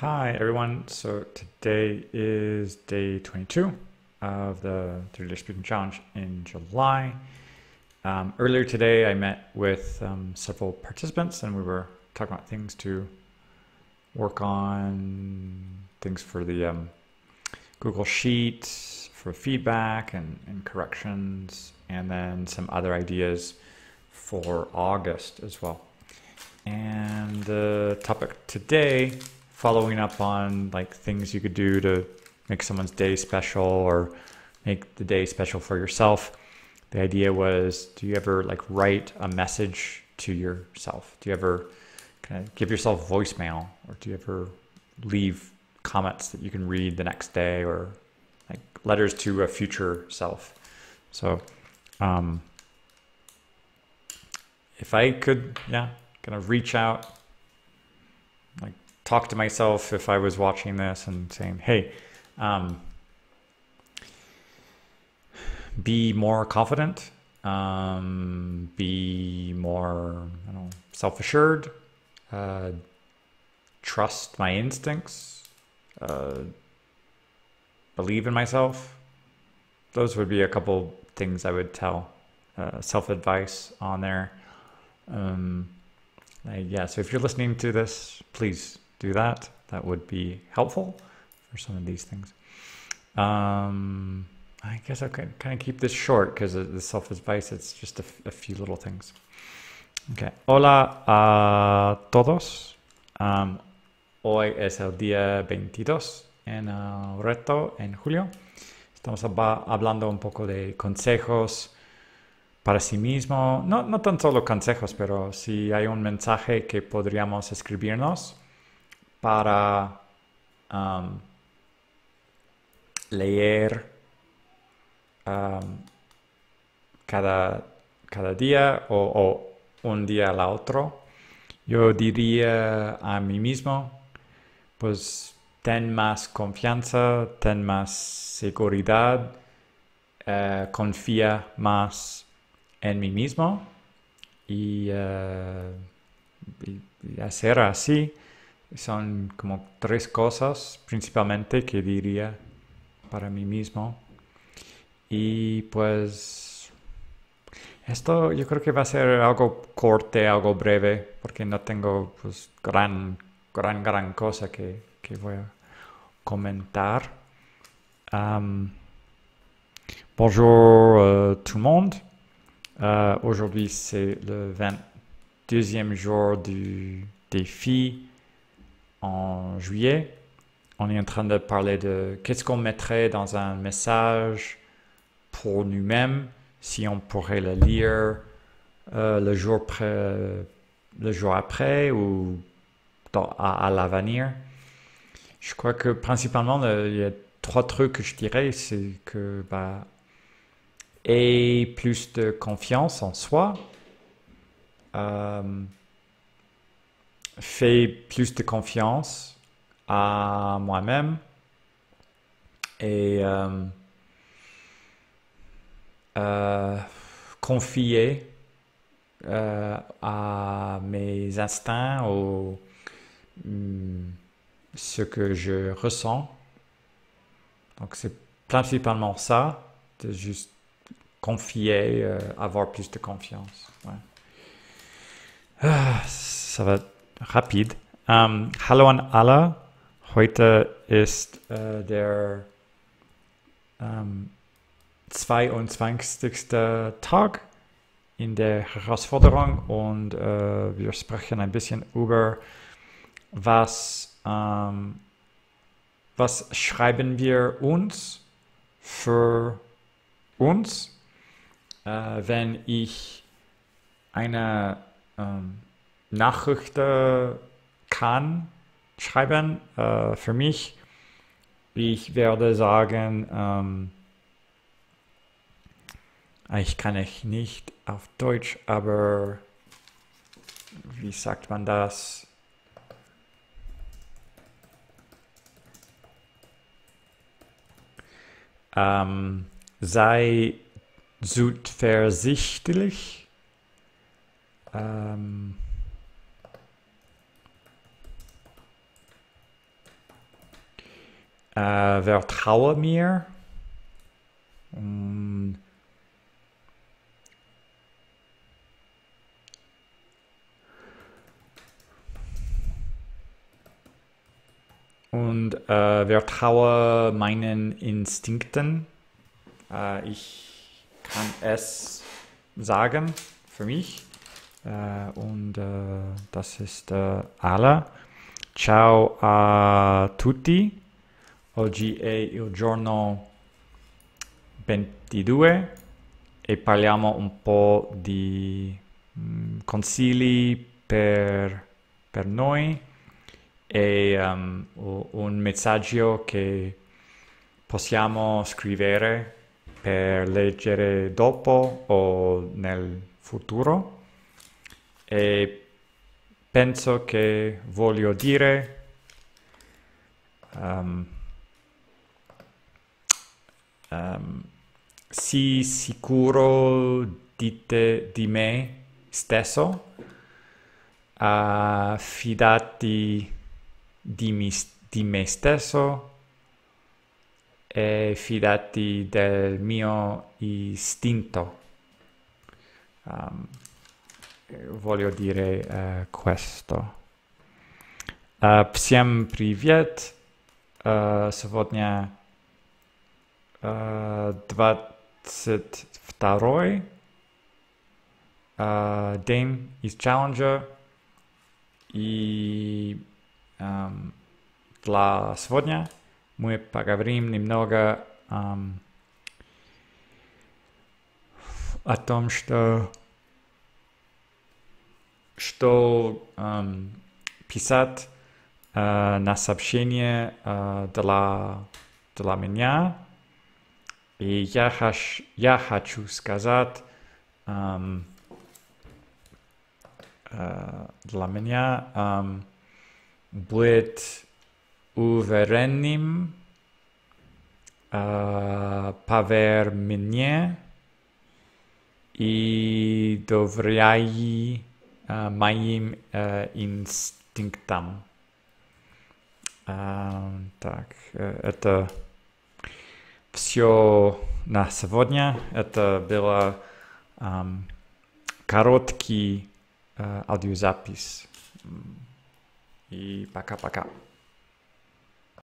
Hi everyone. So today is day 22 of the 30 Day Speaking Challenge in July. Um, earlier today, I met with um, several participants and we were talking about things to work on, things for the um, Google Sheet, for feedback and, and corrections, and then some other ideas for August as well. And the topic today, following up on like things you could do to make someone's day special or make the day special for yourself. The idea was do you ever like write a message to yourself? Do you ever kind of give yourself voicemail or do you ever leave comments that you can read the next day or like letters to a future self? So, um, if I could, yeah, kind of reach out, talk to myself if I was watching this and saying, hey, um, be more confident, um, be more know, self-assured, uh, trust my instincts, uh, believe in myself. Those would be a couple things I would tell uh, self-advice on there. Um, yeah, so if you're listening to this, please do that. That would be helpful for some of these things. Um, I guess I can kind of keep this short because the self advice, it's just a, a, few little things. Okay. Hola a todos. Um, hoy es el día 22 en reto en julio. Estamos hablando un poco de consejos para sí mismo. No, no tan solo consejos, pero si hay un mensaje que podríamos escribirnos para um, leer um, cada, cada día o, un día al otro, yo diría a mí mismo, pues ten más confianza, ten más seguridad, uh, confía más en mí mismo y, y hacer así son como tres cosas principalmente que diría para mí mismo. Y pues esto yo creo que va a ser algo corte, algo breve, porque no tengo pues gran, gran, gran cosa que, que voy a comentar. Um, bonjour uh, tout le monde. Uh, Aujourd'hui c'est le 22e jour du défi en juillet. On est en train de parler de qu'est-ce qu'on mettrait dans un message pour nous-mêmes si on pourrait le lire euh, le, jour le jour après ou à, l'avenir. Je crois que principalement, il y a trois trucs que je dirais. C'est que bah, aie plus de confiance en soi. Euh, fais plus de confiance à moi-même et euh, euh, confier euh, à mes instincts ou hmm, ce que je ressens. Donc c'est principalement ça, de juste confier, avoir plus de confiance. Ah, ça va rapid. Ähm, hallo an alle. Heute ist äh, der ähm, 22. Tag in der Herausforderung und äh, wir sprechen ein bisschen über was, ähm, was schreiben wir uns für uns, äh, wenn ich eine ähm, Nachrichten kann schreiben äh, für mich. Ich werde sagen, ähm, ich kann es nicht auf Deutsch, aber wie sagt man das? Ähm, sei zuversichtlich. Ähm, Äh, vertraue mir. Und äh, vertraue meinen Instinkten. Äh, ich kann es sagen für mich. Äh, und das ist alle. Ciao a tutti. Oggi è il giorno 22 e parliamo un po' di mm, consigli per, per noi e um, un messaggio che possiamo scrivere per leggere dopo o nel futuro. E penso che voglio dire um, um, sii sicuro di te, di me stesso, uh, fidati di, mi, di me stesso e fidati del mio istinto. Um, voglio dire uh, questo. Uh, всем привет! Uh, сегодня 22 uh, день из Challenger. И для сегодня мы поговорим немного о том, что что um, писать uh, на сообщение uh, для, для меня и я, хаш, я хочу сказать, эм, э, для меня эм, будет уверенным э, поверь мне и доверяй э, моим э, инстинктам. Э, так, э, это все на сегодня. Это было um, короткий uh, аудиозапись. И пока-пока.